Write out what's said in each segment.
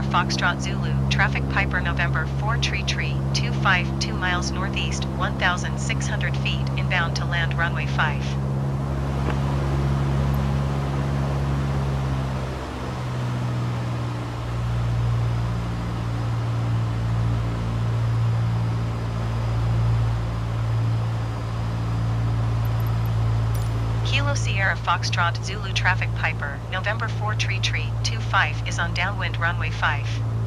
Sierra Foxtrot Zulu, traffic Piper November 4 Tree Tree, 252 miles northeast, 1,600 feet, inbound to land runway 5. Kilo Sierra Foxtrot Zulu Traffic Piper, November 4 Tree Tree, 25 is on downwind runway 5.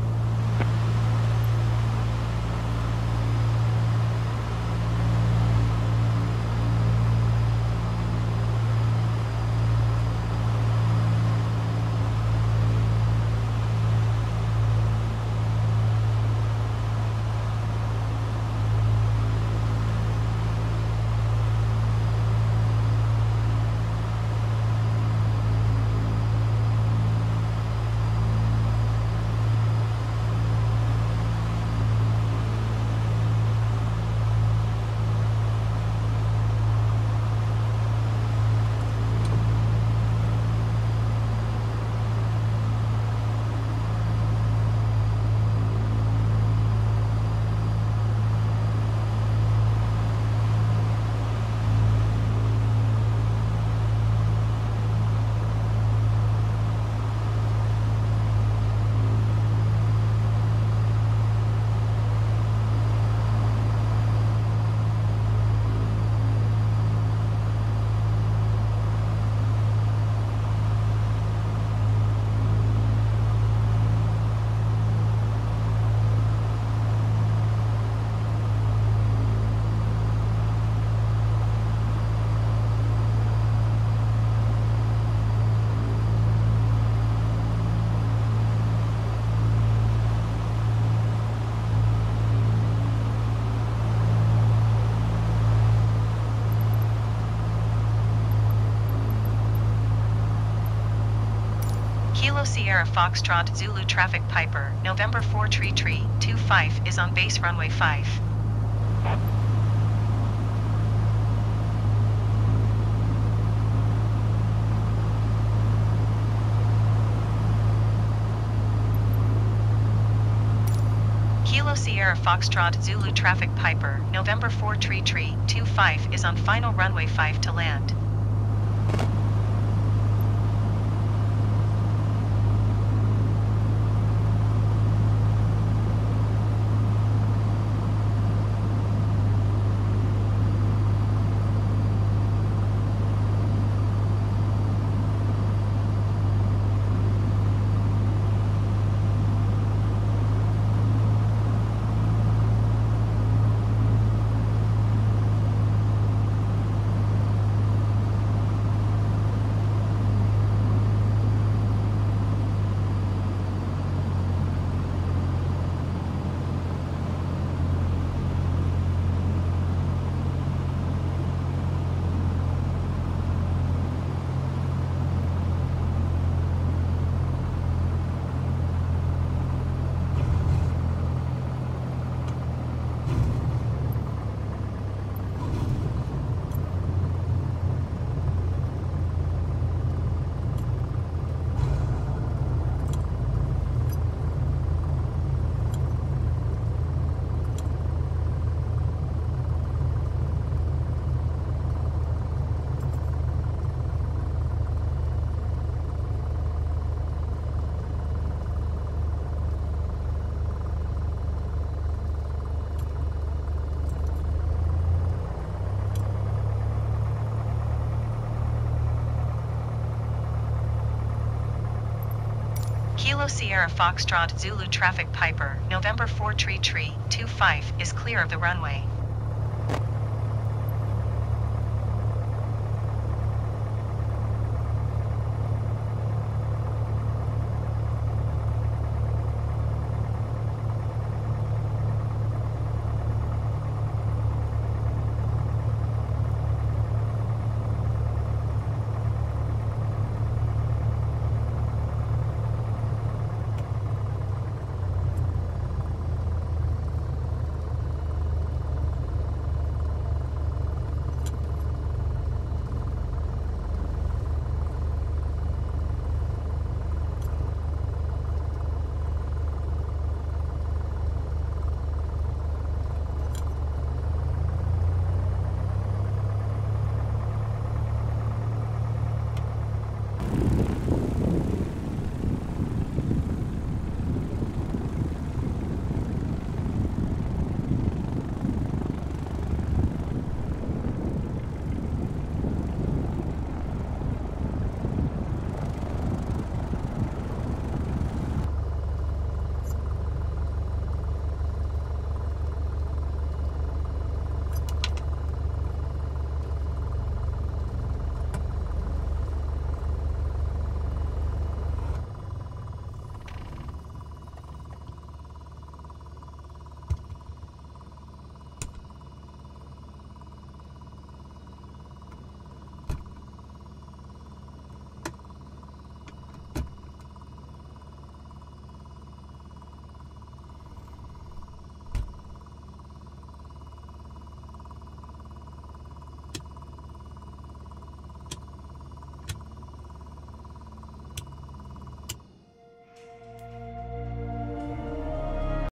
Kilo Sierra Foxtrot Zulu Traffic Piper, November 4 Tree Tree, 25 is on base runway 5. Kilo Sierra Foxtrot Zulu Traffic Piper, November 4 Tree Tree, 25 is on final runway 5 to land. Kilo Sierra Foxtrot Zulu Traffic Piper, November 4 Tree Tree, 25 is clear of the runway.